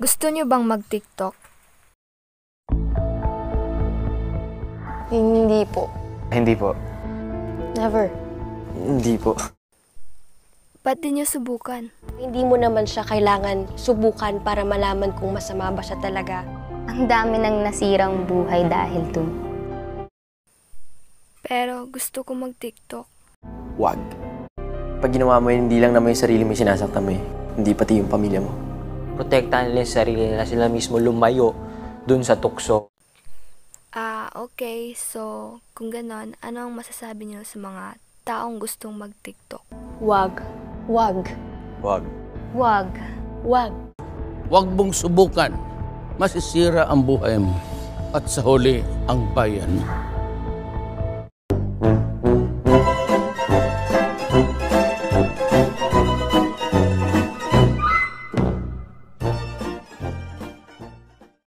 Gusto niyo bang mag-TikTok? Hindi po. Hindi po. Never. Hindi po. Ba't di niyo subukan? Hindi mo naman siya kailangan subukan para malaman kung masama ba siya talaga. Ang dami nang nasirang buhay dahil dun. Pero gusto ko mag-TikTok. Wag. Pag ginawa mo yun, hindi lang naman yung sarili mo yung sinasaktan mo eh. Hindi pati yung pamilya mo. Protektahan nila yung sarili nila, sila mismo lumayo dun sa tukso. Ah, okay. So, kung ganon, ano ang masasabi niyo sa mga taong gustong mag-TikTok? Wag. Wag. Wag. Wag. Wag. Huwag mong subukan. Masisira ang buhay mo. At sa huli, ang bayan.